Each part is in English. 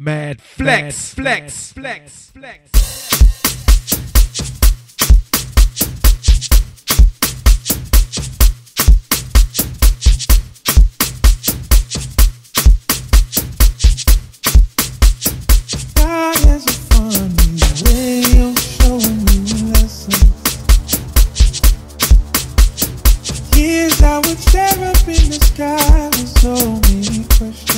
Mad Phlexx, Phlexx, Phlexx, Phlexx. Years I would stare up in the sky with so many questions.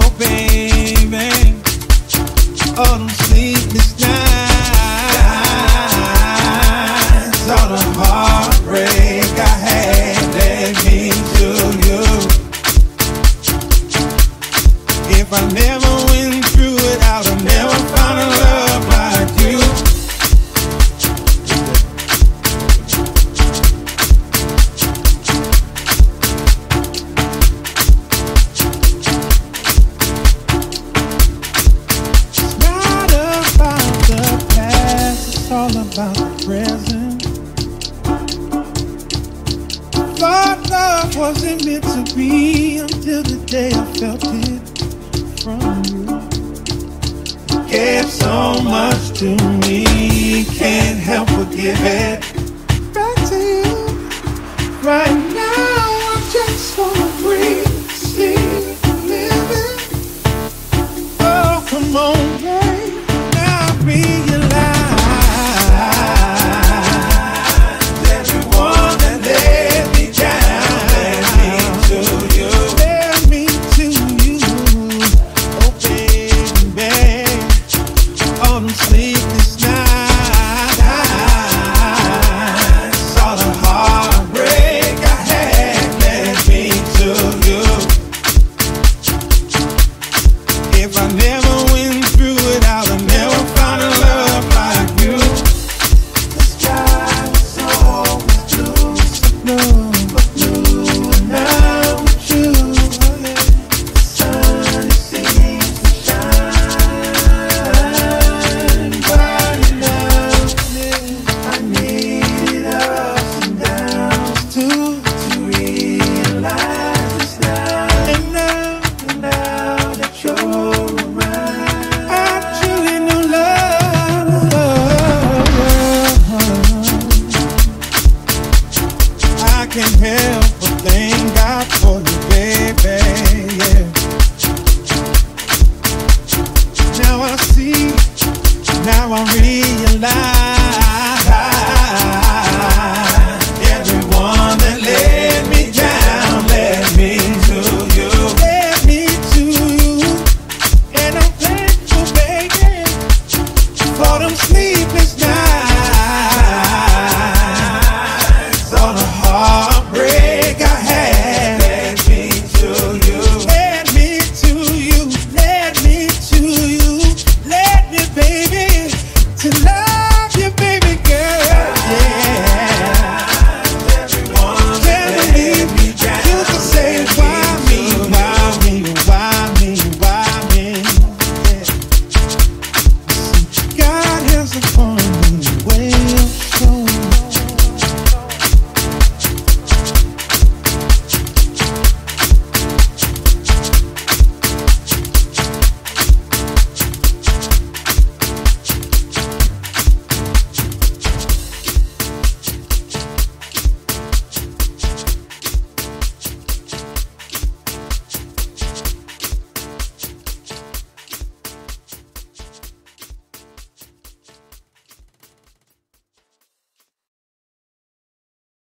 Oh, baby. Oh, sleepless night. the present. Thought love wasn't meant to be until the day I felt it from you. Gave so much to me, can't help but give it back to you. Right Can't help but thank God for you, baby. Yeah. Now I see, now I realize.